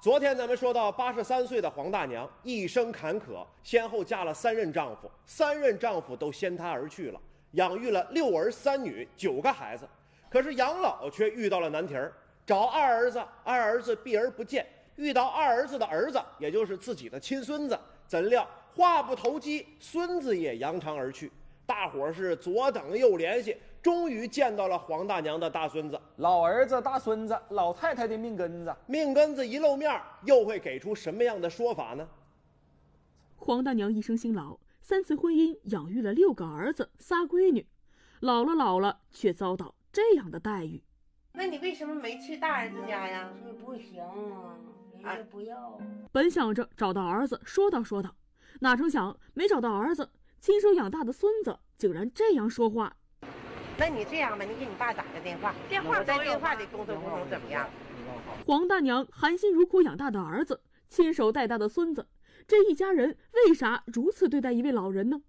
昨天咱们说到，八十三岁的黄大娘一生坎坷，先后嫁了三任丈夫，三任丈夫都先她而去了，养育了六儿三女九个孩子。可是养老却遇到了难题儿，找二儿子，二儿子避而不见；遇到二儿子的儿子，也就是自己的亲孙子，怎料话不投机，孙子也扬长而去。大伙儿是左等右联系，终于见到了黄大娘的大孙子。老儿子、大孙子，老太太的命根子。命根子一露面，又会给出什么样的说法呢？黄大娘一生辛劳，三次婚姻养育了六个儿子、仨闺女，老了老了，却遭到这样的待遇。那你为什么没去大儿子家呀？这不行啊，人家不要。本想着找到儿子说道说道，哪成想没找到儿子，亲手养大的孙子竟然这样说话。那你这样吧，你给你爸打个电话，电话我在电话里沟通沟通怎么样？黄大娘含辛茹苦养大的儿子，亲手带大的孙子，这一家人为啥如此对待一位老人呢？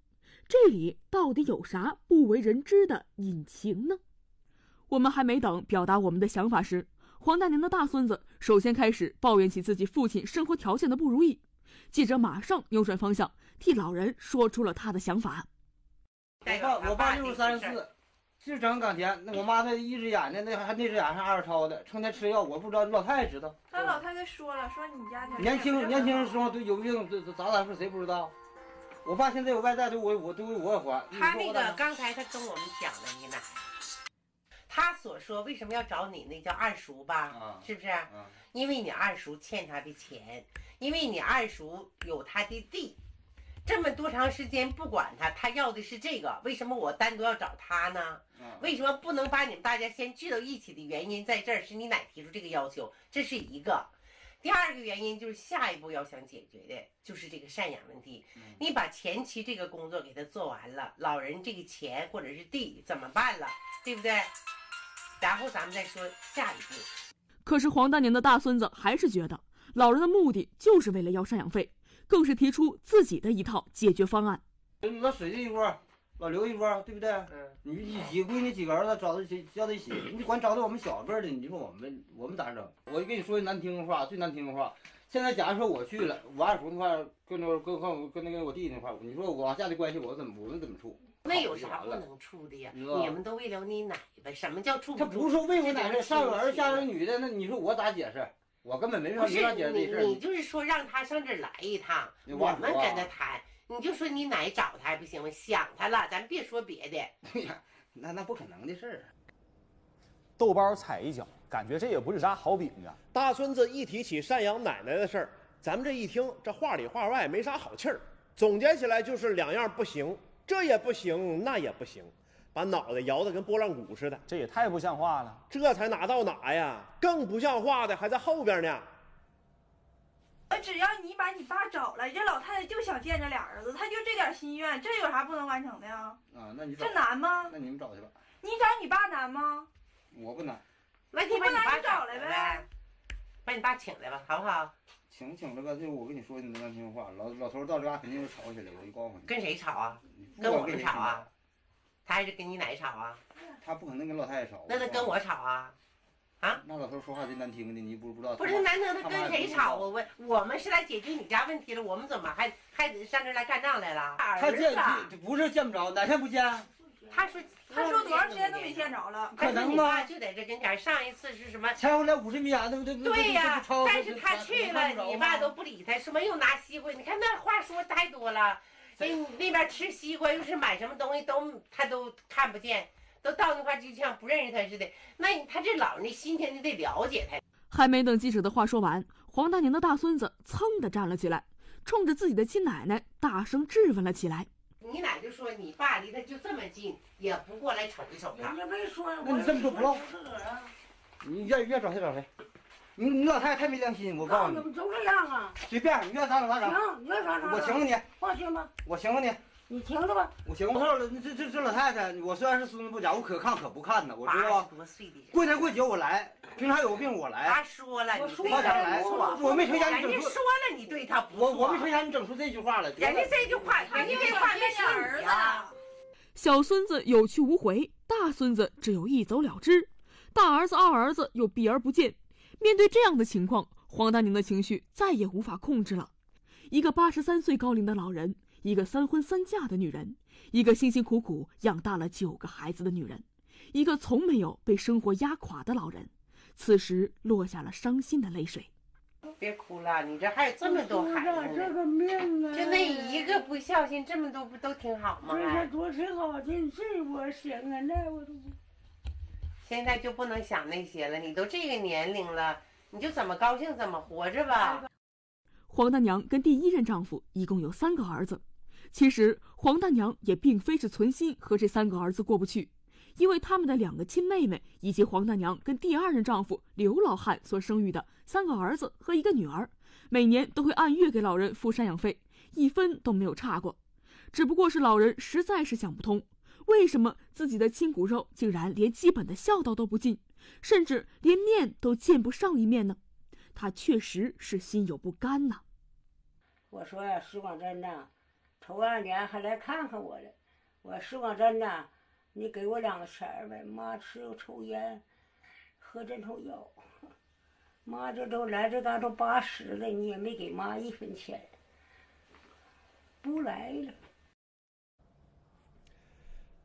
这里到底有啥不为人知的隐情呢？我们还没等表达我们的想法时，黄大娘的大孙子首先开始抱怨起自己父亲生活条件的不如意。记者马上扭转方向，替老人说出了他的想法。我爸爸我爸六十三四，是整岗田。那我妈那一只眼睛，那还那只眼是二超的，成天吃药，我不知道，老太太知道。他老太太说了，说你家年轻年轻时候都有病，这这咋咋说谁不知道？我爸现在有外债，都我我都我还。他那个刚才他跟我们讲了你奶，他所说为什么要找你那叫二叔吧？啊是不是？嗯因为你二叔欠他的钱，因为你二叔有他的地，这么多长时间不管他，他要的是这个，为什么我单独要找他呢？啊为什么不能把你们大家先聚到一起的原因在这儿，是你奶提出这个要求，这是一个。第二个原因就是下一步要想解决的就是这个赡养问题。你把前期这个工作给他做完了，老人这个钱或者是地怎么办了，对不对？然后咱们再说下一步。可是黄大娘的大孙子还是觉得老人的目的就是为了要赡养费，更是提出自己的一套解决方案。老水这一波，老刘一波，对不对？嗯，你你几个闺女几个儿子找到一起叫他一起，你管找到我们小辈儿的，你说我们我们咋整？我跟你说句难听的话，最难听的话，现在假如说我去了，我二叔那块跟那跟跟跟那个我弟弟那块，你说我往下的关系我怎么我们怎么处？那有啥不能处的呀？你们都为了你奶呗？什么叫处他不处？不是说为我奶奶上有儿下有。女的，那你说我咋解释？我根本没法不是没法解释你，这事儿。你就是说让他上这儿来一趟，我们跟他谈，你就说你奶找他还不行吗？想他了，咱别说别的。对 呀，那那不可能的事儿。豆包踩一脚，感觉这也不是啥好饼啊。大孙子一提起赡养奶奶的事儿，咱们这一听，这话里话外没啥好气儿。总结起来就是两样不行，这也不行，那也不行，把脑袋摇得跟拨浪鼓似的。这也太不像话了。这才哪到哪呀？更不像话的还在后边呢。我只要你把你爸找来，这老太太就想见这俩儿子，她就这点心愿，这有啥不能完成的呀？啊，那你找这，难吗？那你们找去吧，你找你爸难吗？我不难。那你把你你不来爸找你找来呗呗，把你爸请来吧，好不好？请请这个，就我跟你说句难听话，老老头到这嘎肯定就吵起来，我就告诉你。跟谁吵啊？跟我们吵啊？他还是跟你奶吵啊？他不可能跟老太太吵。那他跟我吵啊？啊那老头说话真难听的，你不不知道。不是难听，他跟谁吵啊？我，我们是来解决你家问题了，我们怎么还还得上这来干仗来了？他见儿子，不是见不着，哪天不见？他说他说多长时间都没见着了。可能你爸吗？就在这跟前，上一次是什么？前后来五十米远，对不对？对呀、但是他去了，你爸都不理他，说没有拿西瓜。你看那话说太多了，那那边吃西瓜又是买什么东西都他都看不见，都到那块就像不认识他似的。那你他这老人的心情你得了解他。还没等记者的话说完，黄大娘的大孙子噌的站了起来，冲着自己的亲奶奶大声质问了起来。你奶就说你爸离他就这么近，也不过来瞅一瞅他人。家没说，那你这么说不唠自个儿啊？你愿愿找谁找谁。你你老太太太没良心，我告诉你，怎么都这样啊？随便你愿咋整咋整。行，你要啥啥？我行了你，放心吧，我行了你，你停着吧。我行了。了，这这这老太太，我虽然是孙子不假，我可看可不看呢，我知道八十？多岁的，过年过节我来，平常有病我来，他说了，我说你对我想来，错。我没成想人家你整出，说了，你对他不错。我我没成想你整出这句话来。人家这句话，人家这话没说你呀。小孙子有去无回，大孙子只有一走了之，大儿子、二儿子又避而不见。面对这样的情况，黄大娘的情绪再也无法控制了。一个八十三岁高龄的老人，一个三婚三嫁的女人，一个辛辛苦苦养大了九个孩子的女人，一个从没有被生活压垮的老人，此时落下了伤心的泪水。别哭了，你这还有这么多孩子呢，这个命啊！就那一个不孝心，这么多不都挺好吗？这多挺好的，这我行啊，那我都不。现在就不能想那些了，你都这个年龄了，你就怎么高兴怎么活着吧。黄大娘跟第一任丈夫一共有三个儿子，其实黄大娘也并非是存心和这三个儿子过不去，因为他们的两个亲妹妹以及黄大娘跟第二任丈夫刘老汉所生育的三个儿子和一个女儿，每年都会按月给老人付赡养费，一分都没有差过。只不过是老人实在是想不通，为什么自己的亲骨肉竟然连基本的孝道都不尽，甚至连面都见不上一面呢？他确实是心有不甘呐。我说呀，石广珍呐，头二年还来看看我了。我说石广珍呐，你给我两个钱儿呗，妈吃又抽烟，喝这头药。妈这都来这嘎都八十了，你也没给妈一分钱，不来了。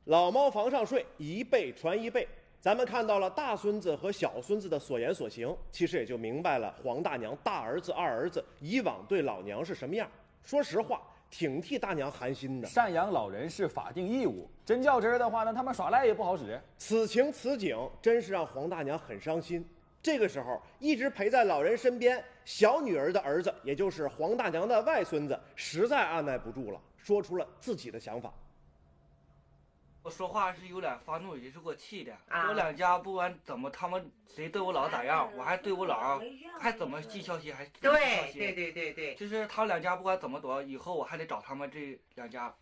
老猫房上睡，一辈传一辈。咱们看到了大孙子和小孙子的所言所行，其实也就明白了黄大娘大儿子、二儿子以往对老娘是什么样。说实话，挺替大娘寒心的。赡养老人是法定义务，真较真儿的话呢，他们耍赖也不好使。此情此景，真是让黄大娘很伤心。这个时候，一直陪在老人身边小女儿的儿子，也就是黄大娘的外孙子，实在按耐不住了，说出了自己的想法。我说话是有点发怒，也是给我气的。啊我两家不管怎么，他们谁对我老咋样，我还对我老还怎么记孝心，还对对对对对，就是他们两家不管怎么躲，以后我还得找他们这两家。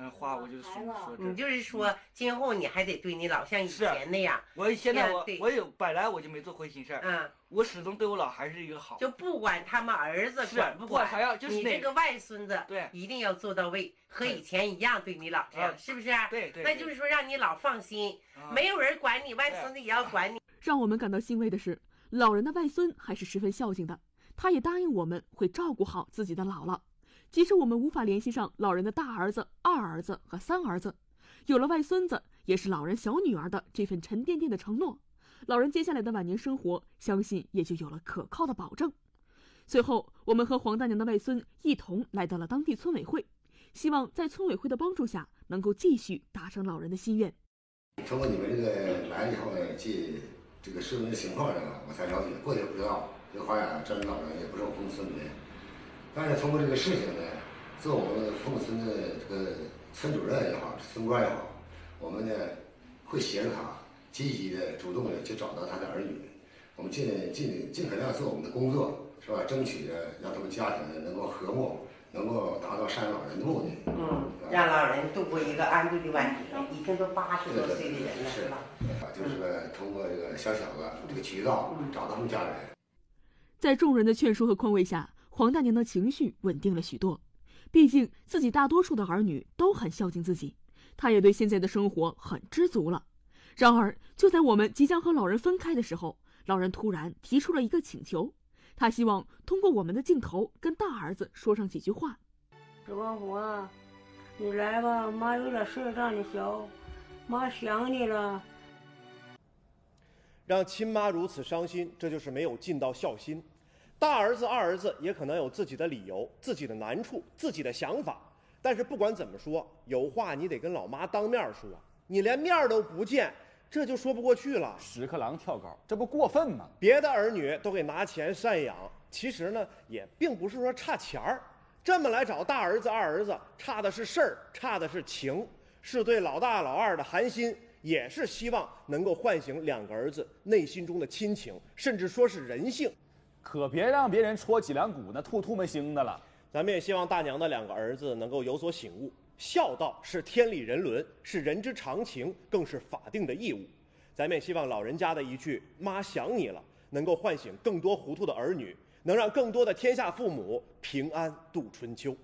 嗯，话我就说说你。就是说，今后你还得对你老像以前那样，我现在我我有本来我就没做亏心事儿，嗯，我始终对我老还是一个好。就不管他们儿子管不管不管啥样，就是你这个外孙子对一定要做到位，和以前一样对你老这样，啊是不是？对对，那就是说让你老放心，啊没有人管你，外孙子也要管你。让我们感到欣慰的是，老人的外孙还是十分孝敬的，他也答应我们会照顾好自己的姥姥。即使我们无法联系上老人的大儿子、二儿子和三儿子，有了外孙子，也是老人小女儿的这份沉甸甸的承诺，老人接下来的晚年生活，相信也就有了可靠的保证。随后，我们和黄大娘的外孙一同来到了当地村委会，希望在村委会的帮助下，能够继续达成老人的心愿。通过你们这个来以后呢，记这个市民的情况呢，我才了解，过去不知道这个花雅真老人也不是我们村民，但是通过这个事情呢，做我们凤舞村的这个村主任也好，村官也好，我们呢会协助他积极的、主动的去找到他的儿女，我们尽尽尽可能做我们的工作，是吧？争取着让他们家庭呢能够和睦，能够达到赡养老人的目的。嗯，让老人度过一个安度的晚年，已经都八十多岁的人了，是是吧？啊，就是说通过这个小小的这个渠道找到他们家人。在众人的劝说和宽慰下，黄大娘的情绪稳定了许多。毕竟自己大多数的儿女都很孝敬自己，她也对现在的生活很知足了。然而，就在我们即将和老人分开的时候，老人突然提出了一个请求，他希望通过我们的镜头跟大儿子说上几句话。周光虎啊，你来吧，妈有点事让你瞧，妈想你了。让亲妈如此伤心，这就是没有尽到孝心。大儿子、二儿子也可能有自己的理由、自己的难处、自己的想法，但是不管怎么说，有话你得跟老妈当面说。你连面都不见，这就说不过去了。屎壳郎跳高，这不过分吗？别的儿女都给拿钱赡养，其实呢也并不是说差钱儿。这么来找大儿子、二儿子，差的是事儿，差的是情，是对老大老二的寒心，也是希望能够唤醒两个儿子内心中的亲情，甚至说是人性。可别让别人戳脊梁骨，那吐吐沫星的了。咱们也希望大娘的两个儿子能够有所醒悟，孝道是天理人伦，是人之常情，更是法定的义务。咱们也希望老人家的一句“妈想你了”，能够唤醒更多糊涂的儿女，能让更多的天下父母平安度春秋。